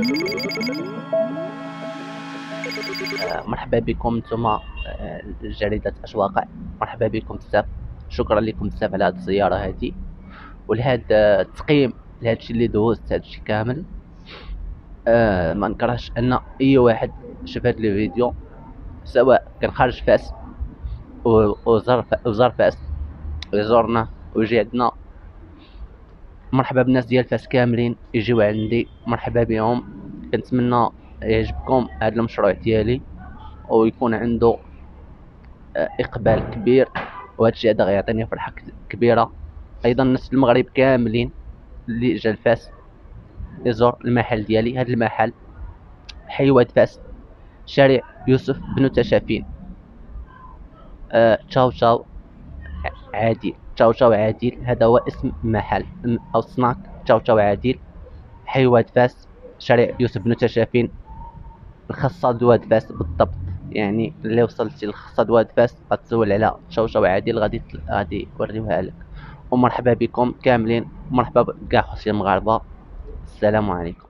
آه، مرحبا بكم نتوما آه، جريدة أشواق. مرحبا بكم بزاف. شكرا لكم بزاف على هاد الزيارة هادي. ولهاد آه، التقييم لهاد الشي اللي دوزت هاد الشي كامل ما نكرهش أن أي واحد شاف هاد الفيديو سواء كان خارج فاس وزار فاس. ويزورنا ويجي عندنا. مرحبا بالناس ديال فاس كاملين يجيو عندي. مرحبا بهم. كنتمنى يعجبكم هذا المشروع ديالي ويكون عنده آه، إقبال كبير. وهذا الشيء هذا غيعطيني فرحة كبيرة. أيضا الناس المغرب كاملين اللي جا لفاس يزور المحل ديالي. هذا المحل حي واد فاس شارع يوسف بن تشافين. آه تشاو تشاو عادل تشاو تشاو عادل هذا هو اسم محل. أو سناك تشاو تشاو عادل حي واد فاس. شارع يوسف بن تشافين الخاصة دواد فاس بالضبط. يعني اللي وصلتي لخاصة دواد فاس غتسول على شوشو عادل غادي غادي يوريوها لك. ومرحبا بكم كاملين. مرحبا بكاع خوتي المغاربة السلام عليكم.